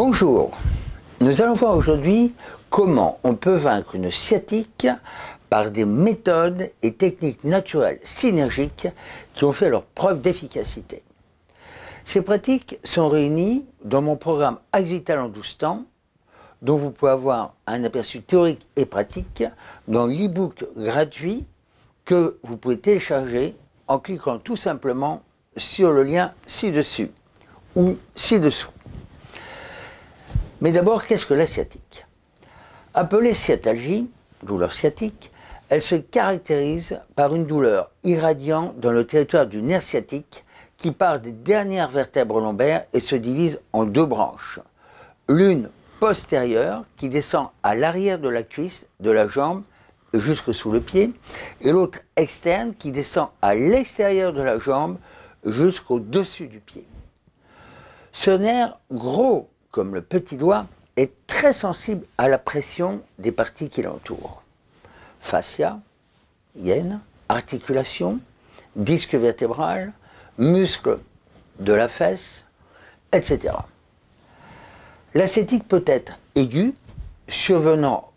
Bonjour, nous allons voir aujourd'hui comment on peut vaincre une sciatique par des méthodes et techniques naturelles synergiques qui ont fait leur preuve d'efficacité. Ces pratiques sont réunies dans mon programme Axital en 12 temps, dont vous pouvez avoir un aperçu théorique et pratique dans l'e-book gratuit que vous pouvez télécharger en cliquant tout simplement sur le lien ci-dessus ou ci-dessous. Mais d'abord, qu'est-ce que la sciatique Appelée sciatalgie, douleur sciatique, elle se caractérise par une douleur irradiant dans le territoire du nerf sciatique qui part des dernières vertèbres lombaires et se divise en deux branches. L'une postérieure qui descend à l'arrière de la cuisse, de la jambe, jusque sous le pied, et l'autre externe qui descend à l'extérieur de la jambe jusqu'au-dessus du pied. Ce nerf, gros comme le petit doigt, est très sensible à la pression des parties qui l'entourent. Fascia, hyène, articulation, disque vertébral, muscles de la fesse, etc. L'acétique peut être aiguë, survenant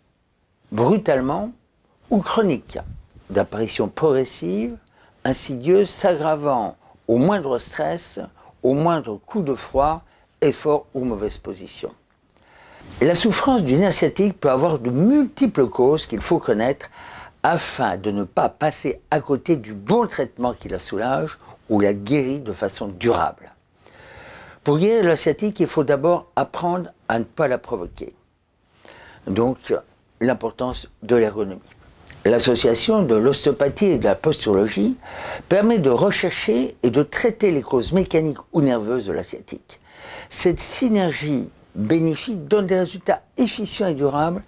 brutalement ou chronique, d'apparition progressive, insidieuse, s'aggravant au moindre stress, au moindre coup de froid, effort ou mauvaise position. La souffrance d'une sciatique peut avoir de multiples causes qu'il faut connaître afin de ne pas passer à côté du bon traitement qui la soulage ou la guérit de façon durable. Pour guérir la sciatique, il faut d'abord apprendre à ne pas la provoquer. Donc, l'importance de l'ergonomie. L'association de l'ostéopathie et de la posturologie permet de rechercher et de traiter les causes mécaniques ou nerveuses de la sciatique. Cette synergie bénéfique donne des résultats efficients et durables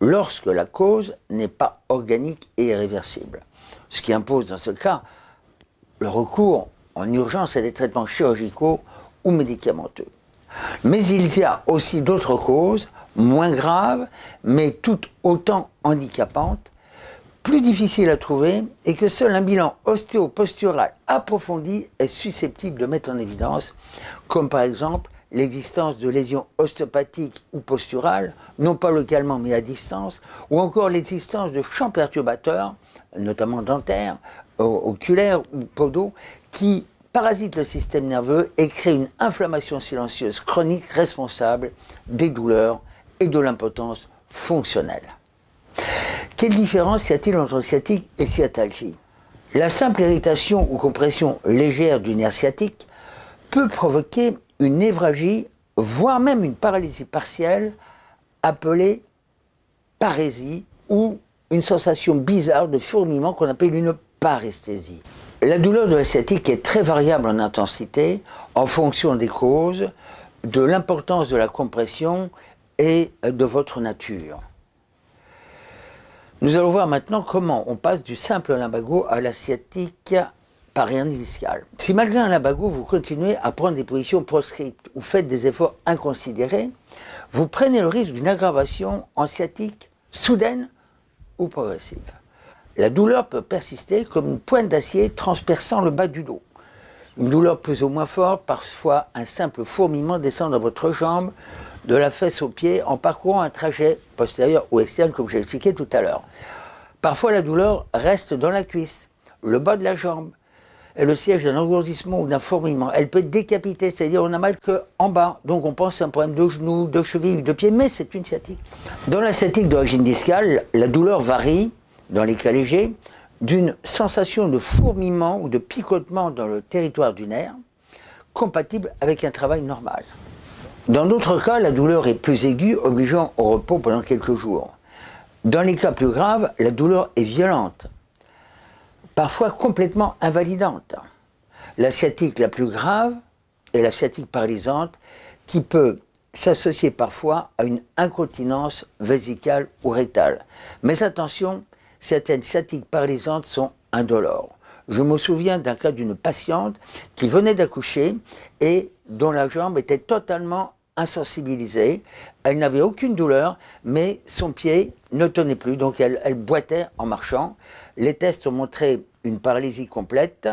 lorsque la cause n'est pas organique et irréversible. Ce qui impose dans ce cas le recours en urgence à des traitements chirurgicaux ou médicamenteux. Mais il y a aussi d'autres causes, moins graves, mais tout autant handicapantes, plus difficiles à trouver et que seul un bilan ostéopostural approfondi est susceptible de mettre en évidence, comme par exemple l'existence de lésions ostéopathiques ou posturales, non pas localement mais à distance, ou encore l'existence de champs perturbateurs, notamment dentaires, oculaires ou podaux, qui parasitent le système nerveux et créent une inflammation silencieuse chronique responsable des douleurs et de l'impotence fonctionnelle. Quelle différence y a-t-il entre sciatique et sciatalgie? La simple irritation ou compression légère du nerf sciatique peut provoquer une névragie, voire même une paralysie partielle appelée parésie ou une sensation bizarre de fourmillement qu'on appelle une paresthésie. La douleur de la sciatique est très variable en intensité en fonction des causes, de l'importance de la compression et de votre nature. Nous allons voir maintenant comment on passe du simple lumbago à la sciatique par discale. Si malgré un lumbago, vous continuez à prendre des positions proscrites ou faites des efforts inconsidérés, vous prenez le risque d'une aggravation en soudaine ou progressive. La douleur peut persister comme une pointe d'acier transperçant le bas du dos. Une douleur plus ou moins forte, parfois un simple fourmillement descend dans votre jambe, de la fesse au pied, en parcourant un trajet postérieur ou externe, comme j'ai expliqué tout à l'heure. Parfois, la douleur reste dans la cuisse, le bas de la jambe, le siège d'un engourdissement ou d'un fourmillement. Elle peut être décapitée, c'est-à-dire on n'a mal qu'en bas. Donc on pense à un problème de genou, de cheville, de pied, mais c'est une sciatique. Dans la sciatique d'origine discale, la douleur varie dans les cas légers, d'une sensation de fourmillement ou de picotement dans le territoire du nerf, compatible avec un travail normal. Dans d'autres cas, la douleur est plus aiguë, obligeant au repos pendant quelques jours. Dans les cas plus graves, la douleur est violente, parfois complètement invalidante. La sciatique la plus grave est la sciatique paralysante qui peut s'associer parfois à une incontinence vésicale ou rectale. Mais attention, certaines sciatiques paralysantes sont indolores. Je me souviens d'un cas d'une patiente qui venait d'accoucher et dont la jambe était totalement insensibilisée. Elle n'avait aucune douleur, mais son pied ne tenait plus, donc elle, boitait en marchant. Les tests ont montré une paralysie complète.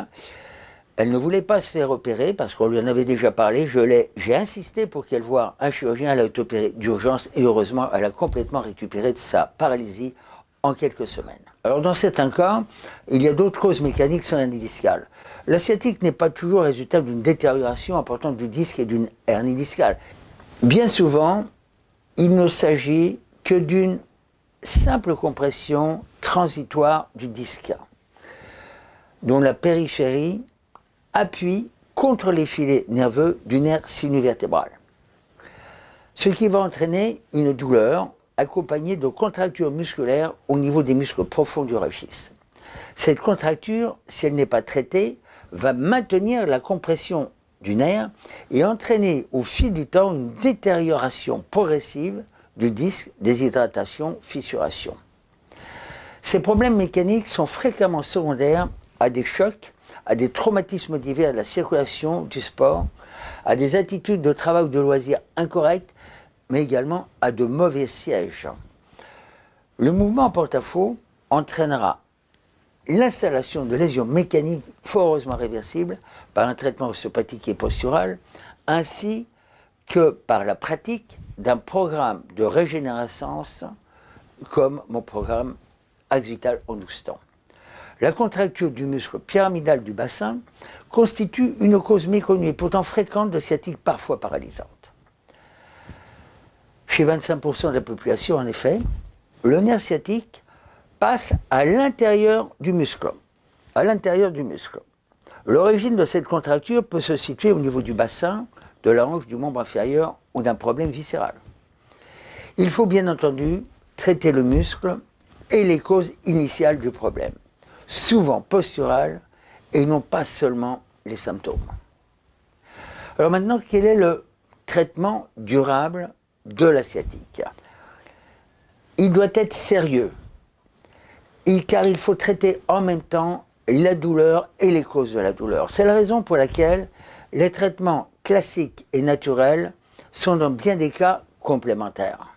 Elle ne voulait pas se faire opérer parce qu'on lui en avait déjà parlé. J'ai insisté pour qu'elle voie un chirurgien. Elle a été opérée d'urgence et heureusement, elle a complètement récupéré de sa paralysie en quelques semaines. Alors dans certains cas, il y a d'autres causes mécaniques sur hernie discale. La sciatique n'est pas toujours résultat d'une détérioration importante du disque et d'une hernie discale. Bien souvent, il ne s'agit que d'une simple compression transitoire du disque, dont la périphérie appuie contre les filets nerveux du nerf sinuvertébral. Ce qui va entraîner une douleur accompagnée de contractures musculaires au niveau des muscles profonds du rachis. Cette contracture, si elle n'est pas traitée, va maintenir la compression du nerf et entraîner au fil du temps une détérioration progressive du disque, déshydratation, fissuration. Ces problèmes mécaniques sont fréquemment secondaires à des chocs à des traumatismes divers de la circulation, du sport, à des attitudes de travail ou de loisirs incorrectes, mais également à de mauvais sièges. Le mouvement porte-à-faux entraînera l'installation de lésions mécaniques fort heureusement réversibles par un traitement osteopathique et postural, ainsi que par la pratique d'un programme de régénérescence comme mon programme Axital en la contracture du muscle pyramidal du bassin constitue une cause méconnue et pourtant fréquente de sciatique parfois paralysante. Chez 25% de la population, en effet, le nerf sciatique passe à l'intérieur du muscle. À l'intérieur du muscle. L'origine de cette contracture peut se situer au niveau du bassin, de la hanche, du membre inférieur ou d'un problème viscéral. Il faut bien entendu traiter le muscle et les causes initiales du problème souvent posturales et non pas seulement les symptômes. Alors maintenant, quel est le traitement durable de la sciatique Il doit être sérieux, car il faut traiter en même temps la douleur et les causes de la douleur. C'est la raison pour laquelle les traitements classiques et naturels sont dans bien des cas complémentaires.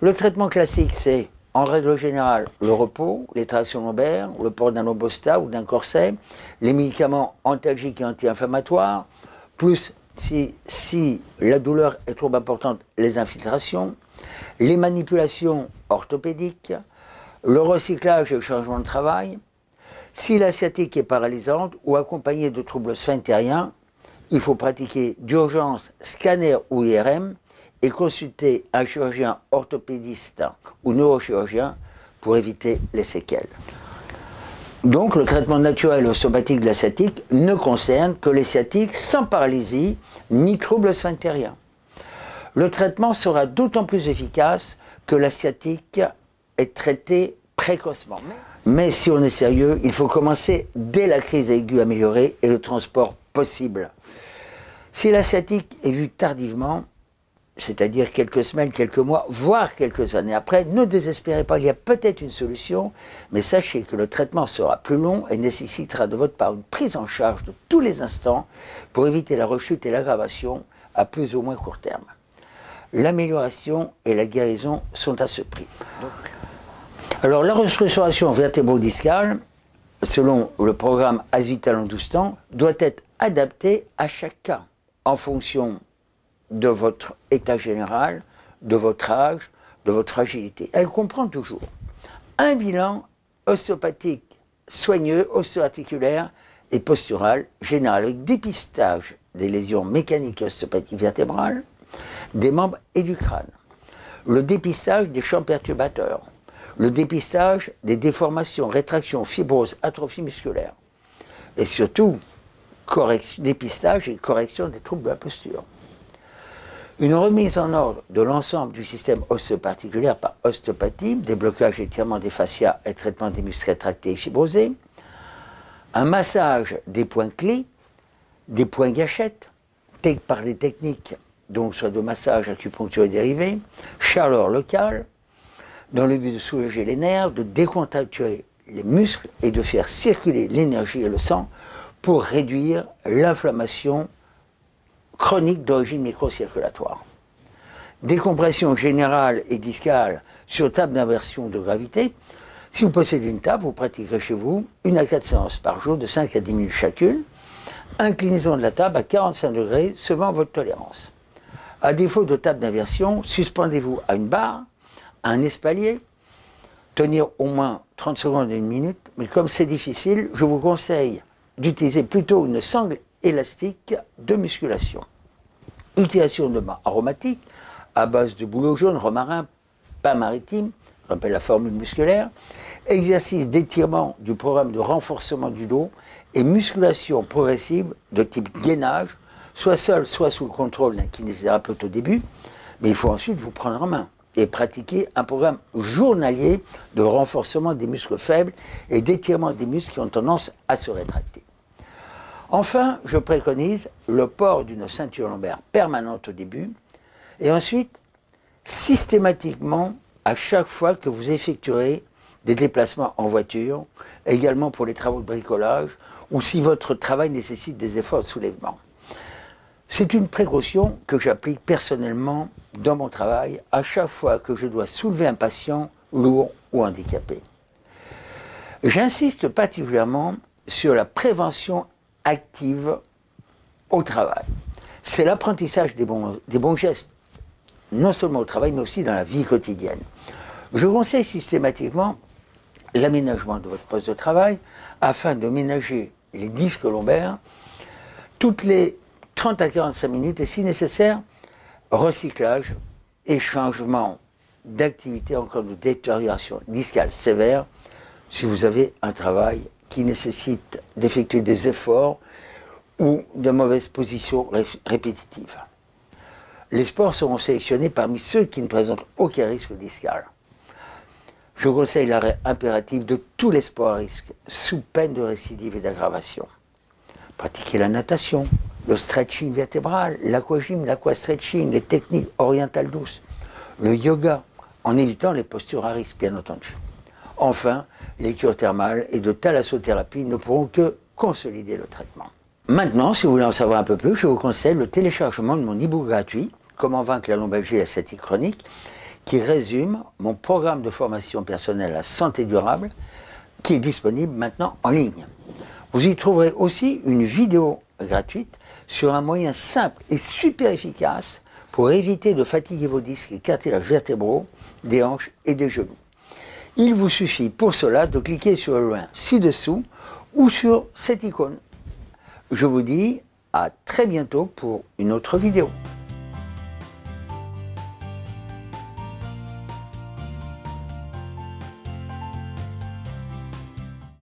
Le traitement classique, c'est en règle générale, le repos, les tractions lombaires, le port d'un lobostat ou d'un corset, les médicaments antalgiques et anti-inflammatoires, plus si, si la douleur est trop importante, les infiltrations, les manipulations orthopédiques, le recyclage et le changement de travail. Si la sciatique est paralysante ou accompagnée de troubles sphinctériens, il faut pratiquer d'urgence scanner ou IRM et consulter un chirurgien orthopédiste ou neurochirurgien pour éviter les séquelles. Donc le traitement naturel osteopathique de la sciatique ne concerne que les sciatiques sans paralysie ni troubles sphinctériens. Le traitement sera d'autant plus efficace que la sciatique est traitée précocement. Mais si on est sérieux, il faut commencer dès la crise aiguë améliorée et le transport possible. Si la sciatique est vue tardivement, c'est-à-dire quelques semaines, quelques mois, voire quelques années après, ne désespérez pas, il y a peut-être une solution, mais sachez que le traitement sera plus long et nécessitera de votre part une prise en charge de tous les instants pour éviter la rechute et l'aggravation à plus ou moins court terme. L'amélioration et la guérison sont à ce prix. Alors la restructuration vertébro-discale, selon le programme Azital en 12 temps, doit être adaptée à chaque cas en fonction de votre état général, de votre âge, de votre fragilité. Elle comprend toujours un bilan ostéopathique soigneux, ostéoarticulaire et postural général, avec dépistage des lésions mécaniques ostéopathiques vertébrales, des membres et du crâne, le dépistage des champs perturbateurs, le dépistage des déformations, rétractions, fibroses, atrophies musculaires, et surtout, dépistage et correction des troubles de la posture. Une remise en ordre de l'ensemble du système osseux particulier par ostéopathie, déblocage et étirement des fascias et traitement des muscles rétractés et fibrosés, un massage des points clés, des points gâchettes, par les techniques, donc soit de massage, acupuncture et dérivés, chaleur locale, dans le but de soulager les nerfs, de décontracturer les muscles et de faire circuler l'énergie et le sang pour réduire l'inflammation chronique d'origine microcirculatoire. Décompression générale et discale sur table d'inversion de gravité, Si vous possédez une table, vous pratiquerez chez vous une à quatre séances par jour de 5 à 10 minutes chacune. Inclinaison de la table à 45 degrés selon votre tolérance. À défaut de table d'inversion, suspendez-vous à une barre, un espalier, tenir au moins 30 secondes et une minute, mais comme c'est difficile, je vous conseille d'utiliser plutôt une sangle élastique de musculation. Utilisation de bains aromatiques à base de bouleau jaune, romarin, pain maritime, on appelle la formule musculaire, exercice d'étirement du programme de renforcement du dos et musculation progressive de type gainage, soit seul, soit sous le contrôle d'un kinésithérapeute au début, mais il faut ensuite vous prendre en main et pratiquer un programme journalier de renforcement des muscles faibles et d'étirement des muscles qui ont tendance à se rétracter. Enfin, je préconise le port d'une ceinture lombaire permanente au début et ensuite systématiquement à chaque fois que vous effectuerez des déplacements en voiture, également pour les travaux de bricolage, ou si votre travail nécessite des efforts de soulèvement. C'est une précaution que j'applique personnellement dans mon travail à chaque fois que je dois soulever un patient lourd ou handicapé. J'insiste particulièrement sur la prévention active au travail. C'est l'apprentissage des bons, gestes non seulement au travail, mais aussi dans la vie quotidienne. Je conseille systématiquement l'aménagement de votre poste de travail afin de ménager les disques lombaires toutes les 30 à 45 minutes et si nécessaire, recyclage et changement d'activité en cas de détérioration discale sévère si vous avez un travail qui nécessite d'effectuer des efforts ou de mauvaises positions répétitives les sports seront sélectionnés parmi ceux qui ne présentent aucun risque discal. Je conseille l'arrêt impératif de tous les sports à risque, sous peine de récidive et d'aggravation. Pratiquer la natation, le stretching vertébral, l'aquagym, l'aquastretching, les techniques orientales douces, le yoga, en évitant les postures à risque, bien entendu. Enfin, les cures thermales et de thalassothérapie ne pourront que consolider le traitement. Maintenant, si vous voulez en savoir un peu plus, je vous conseille le téléchargement de mon e-book gratuit, Comment vaincre la lombalgie esthétique chronique, qui résume mon programme de formation personnelle à santé durable, qui est disponible maintenant en ligne. Vous y trouverez aussi une vidéo gratuite sur un moyen simple et super efficace pour éviter de fatiguer vos disques et cartilages vertébraux, des hanches et des genoux. Il vous suffit pour cela de cliquer sur le lien ci-dessous ou sur cette icône je vous dis à très bientôt pour une autre vidéo.